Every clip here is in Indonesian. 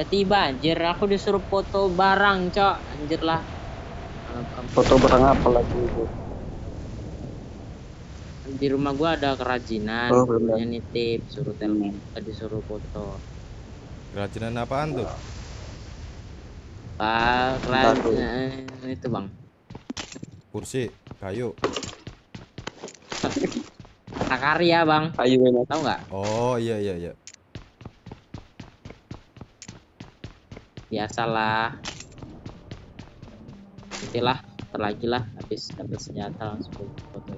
Tiba-tiba anjir aku disuruh foto barang, Cok. Anjir lah. Foto barang apa lagi itu? Di rumah gua ada kerajinan, Oh, punya nitip, suruh telepon, disuruh foto. Kerajinan apaan tuh? Pak, Batu. kerajinan itu, Bang. Kursi, kayu. Prakarya, Bang. Ayo ini. Tahu nggak? Oh iya iya iya. Biasalah. Itulah, lagi lah habis dapat senjata langsung foto.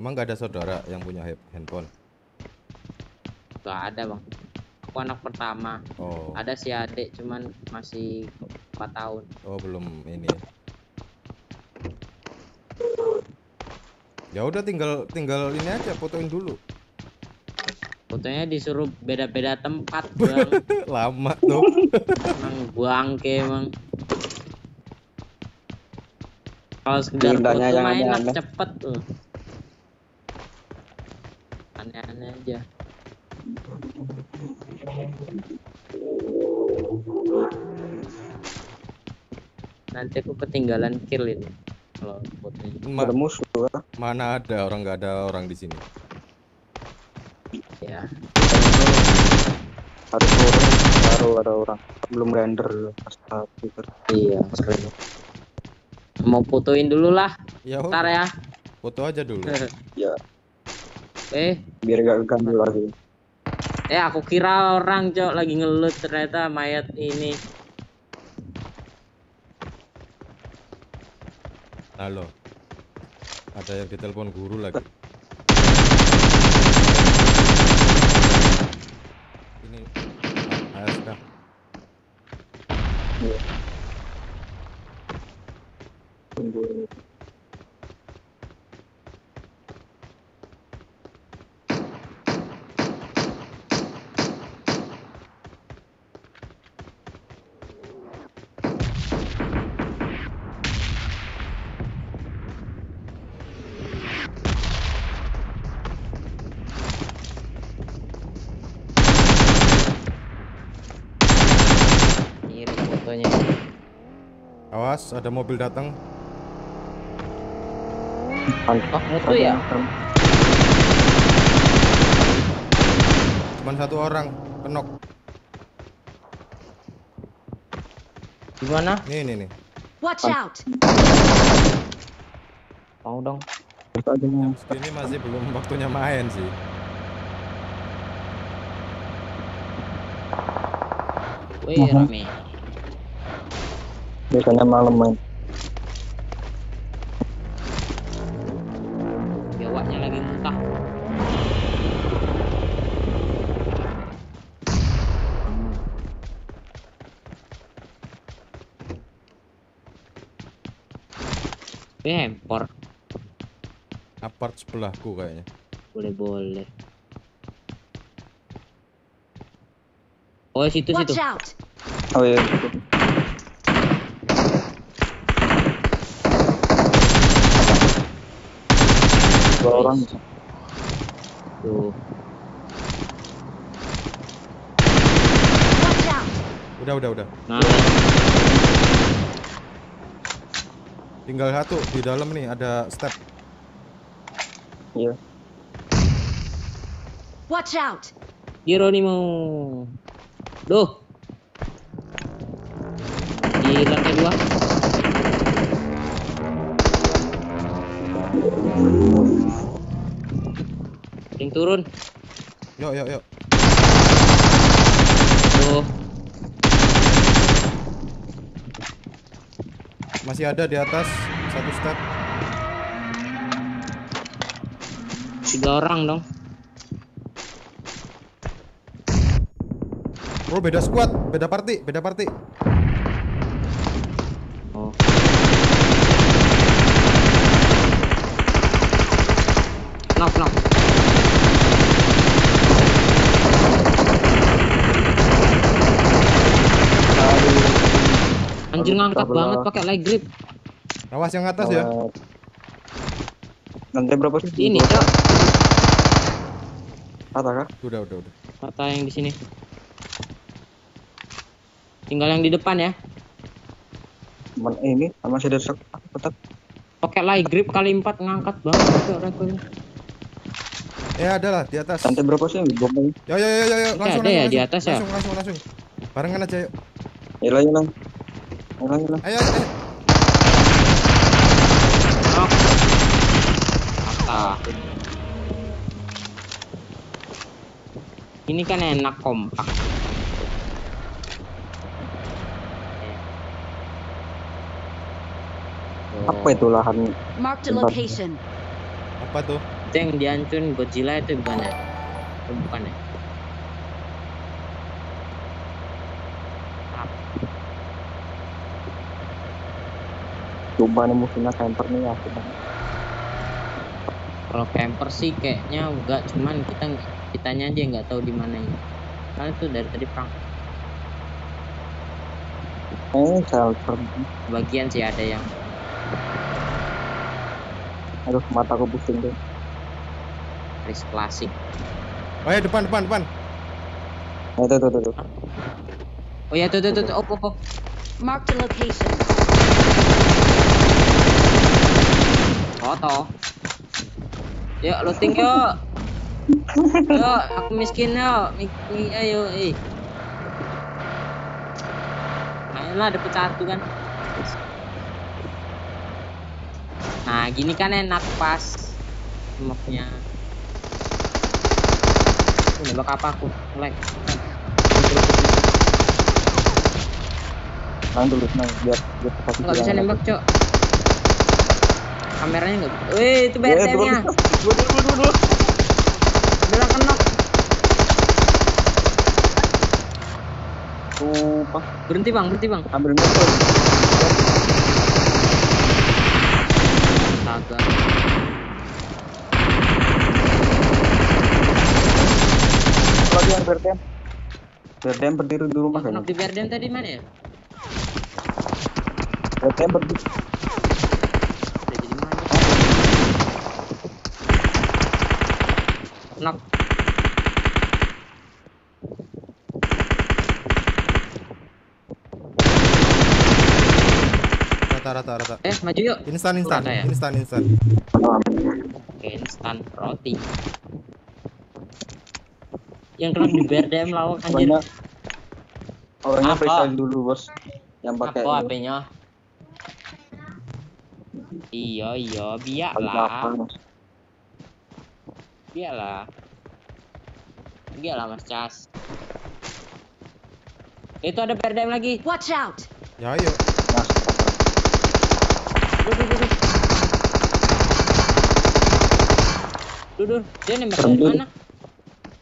Emang gak ada saudara yang punya handphone? Gak ada, Bang. Aku anak pertama. Oh, Ada si adik cuman masih 4 tahun. oh belum ini. Ya udah tinggal tinggal ini aja fotoin dulu. Fotonya disuruh beda-beda tempat, Bang. Lama tuh. emang buangke emang kalau sekedar Pindahnya foto enak aneh-aneh. cepet tuh aneh-aneh aja nanti aku ketinggalan kill ini kalau fotonya Ma- Ada musuh. ah. mana ada orang nggak ada orang di sini. Ya Harus turun baru ada orang. Belum render pas iya keren. mau fotoin dulu lah Ya ntar ya foto aja dulu. Ya, eh biar gak keganggu lagi. Eh aku kira orang cok lagi ngelut ternyata mayat ini. Halo. Ada yang ditelepon guru lagi. Yeah. Fotonya. Awas, ada mobil datang. Oh, mutu ya? Cuman satu orang kenok. Gimana? Nih nih nih. Watch out! Mau dong. Segini masih belum waktunya main sih. Wih rame. Biasanya malam main. Jawabnya lagi muntah. Wih hempor. Apart sebelahku kayaknya. Boleh boleh. Oh situ situ. Watch out! Oh iya. Dua orang. Tuh. Watch out! Udah udah udah. Nah, Tinggal satu di dalam nih ada step. Iya. Watch out! Geronimo. Duh. Yang turun. Yuk yuk yuk. Tuh. Masih ada di atas satu step. Tiga orang dong. Oh beda squad, beda party, beda party. Oh. Knock knock. Anjir ngangkat banget pakai light grip. Awas yang atas ya. Lantai berapa sih? Ini, Cok. Atas kah? Udah udah udah. Rata yang di sini. Tinggal yang di depan ya. Cuman eh, ini masih ada sak tetap Pakai light grip kali 4 ngangkat banget Cok, rekoilnya. Eh ada lah di atas. lantai berapa sih? Yo yo yo yo, yo. Oke, langsung ada ya langsung, di langsung. atas ya? Langsung langsung langsung. Barengan aja yuk. Yalah yalah. Ayo ayo. Mata. Ini kan enak kompak. Apa itu lahan? Marked location. Apa tuh? Itu yang dihancurin Godzilla itu bukan ya? Itu bukan ya? Coba nih musuhnya camper nih ya. Kita. Kalau camper sih kayaknya enggak, cuman kita kitanya aja nggak tahu di mana ini. Karena itu dari tadi perang. Eh, shelter. Bagian sih ada yang Aduh, mataku pusing deh. Chris klasik. Oh ya depan depan depan. Nah, itu, itu, itu, itu. Oh ya tuh tuh tuh, tuh. op op op. Marked a location. Foto. Yuk looting yuk. Yuk, aku miskin yuk. Mi, mi, ayo, eh. Ayolah dapat satu kan. Nah, gini kan enak pas mapnya. Ini apa aku? Like. Nah, dulu, nah, biar biar kita Enggak bisa nembak, Cok. Kameranya enggak. Wih, Iya, itu BTM-nya. Dua, dua, dua, dua, dua. Bilang kena. Sumpah, Berhenti, Bang. Berhenti, Bang. ambil motor. Astaga. Lagi yang BRDM. BRDM berdiri di rumah kan? di Verden tadi mana ya? Jadi mana? Knock. Rata rata rata. Eh, maju yuk. Instan instan. Ya? Instan instan. Oke, instan roti. Yang kena di BRDM lawak anjir. Orangnya, freestyle dulu bos. Yang pakai Apa ini. HP-nya? Iya, iya, biarlah. Biarlah. Biarlah Mas Cas. Itu ada BRDM lagi. Watch out! Ya ayo. Mas, Duh, duh, duh, duh. Duh, duh. Dia nembak Serem dari mana?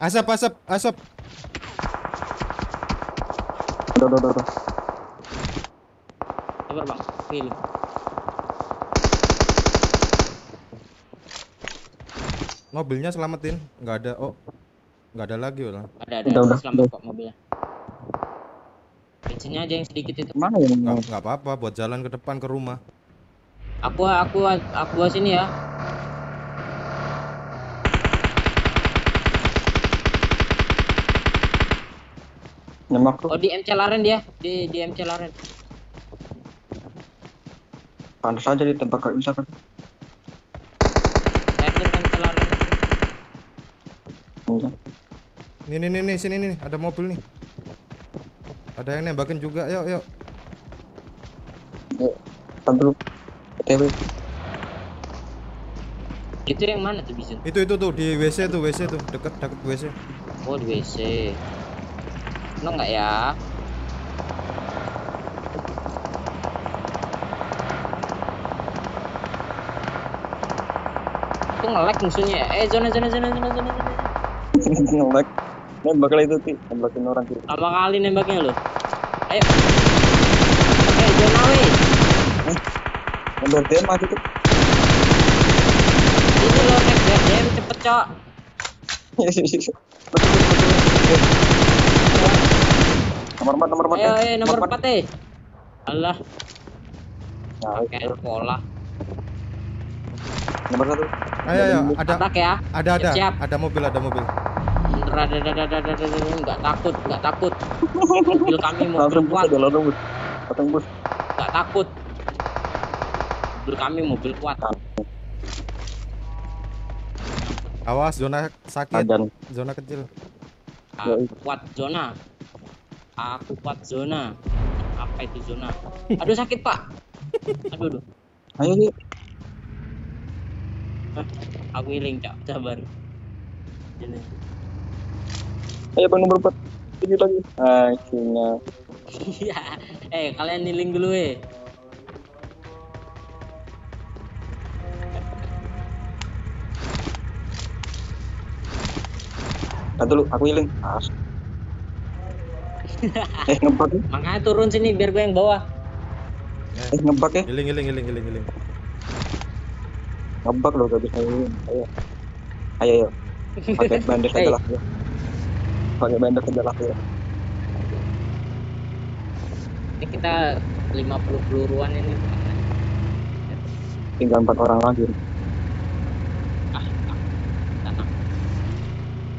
Asap asap asap. udah, udah, udah, udah. Sabar bang, film. Mobilnya selamatin. Nggak ada. Oh. Nggak ada lagi lah. Ada ada Udah, udah, selamat kok mobilnya. Bensinnya aja yang sedikit itu. Mana yang Nggak nggak apa-apa buat jalan ke depan ke rumah. Aku aku aku sini ya. nyemak tuh? Oh di MC Laren dia, di di MC Laren. Pantas aja ditembak kayak misalkan. Saya ke MC Laren. Iya. Nih nih nih nih sini nih ada mobil nih. Ada yang nembakin juga. Yuk yuk. Dulu. TW. Itu yang mana tuh bisa? Itu itu tuh di WC tuh WC tuh deket deket WC. Oh di WC. No nggak ya? Itu nge-lag musuhnya ya? Eh zona zona zona zona zona zona. Nembak. Nembak kali itu ti. Nembakin orang kiri. Lama kali nembaknya lo. Ayo. Oke, zona weh. Nembak dia mati tuh. Ini lo naik BDM cepet cok. Nomor empat, nomor empat. Ayo, eh. ayo nomor 4 eh. Allah, Nah, pakai pola. nomor satu. Ayo ayo ada ya. ada ada Siap, siap. ada mobil ada mobil nggak takut nggak takut mobil kami mobil kuat bus nggak takut mobil kami mobil kuat awas zona sakit Adan. zona kecil aku kuat zona aku kuat zona apa itu zona aduh sakit pak aduh aduh ayo nih aku healing cak sabar ini Ayo bang nomor empat. Ini lagi. Akhirnya. Iya. eh kalian healing dulu eh. Nah dulu aku healing. As. eh ngebak ya. Makanya turun sini biar gue yang bawah. Eh ngebak ya. Healing, healing, healing, healing, healing. Ngebak loh gak bisa healing. Ayo. Ayo ayo. Pakai bandage Hey. aja lah Pakai bandage aja lah ya. Ini kita 50 peluruan ini. Tinggal empat orang lagi. Ah, ah, tanah.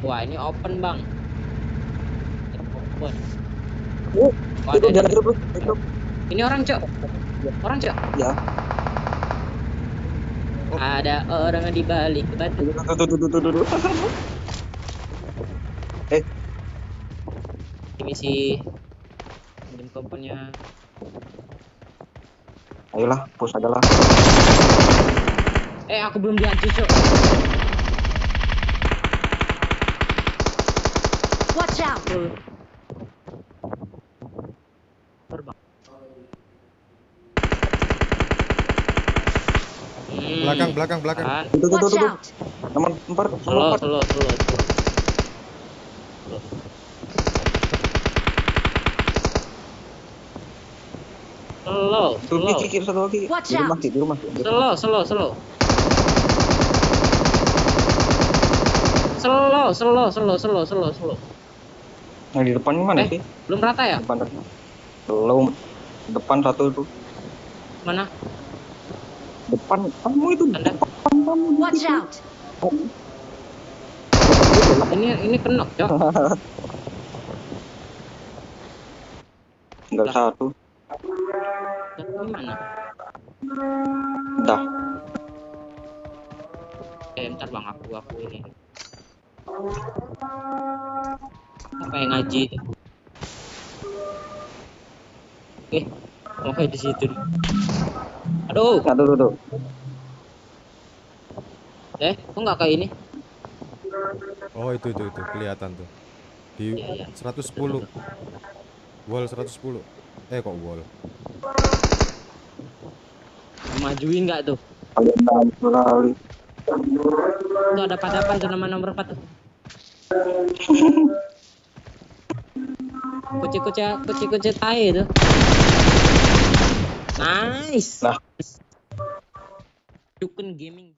Wah ini open bang. Open. Oh, Wah, itu jangan hidup. Hidup. ini orang cok. Orang cok. Ya. Ada orang di balik batu. Tuh tuh tuh tuh tuh ini misi pinjam kompennya ayolah push aja lah. eh aku belum dihancur cok watch out. Terbang. Hmm. belakang belakang belakang. Tuh, tuh, tuh nomor empat solo solo solo solo. Slow, slow. Slow, slow, kiri kiri satu lagi. Watch Di rumah di rumah slow, slow, slow. Slow, slow, slow, slow, slow, slow. Yang di depan mana Eh, sih? belum rata ya? Depan depan. Belum. Depan satu itu. Mana? Depan kamu itu. Anda? Depan kamu. Watch out! Ini ini kenok, Cok. Enggak satu. Mana? Dah. Eh, ntar bang aku aku ini. Apa yang ngaji itu? Oke, mau kayak di situ. Aduh, Nah, tuh tuh tuh. eh, kok nggak kayak ini? Oh, itu itu itu kelihatan tuh. Di Iya, iya. 110. Wall 110. Eh kok wall? majuin enggak tuh? Tuh ada padapan tuh nama nomor 4 tuh. Kucing kucing kucing kucing tai tuh. nice. Nah. Yukun Gaming.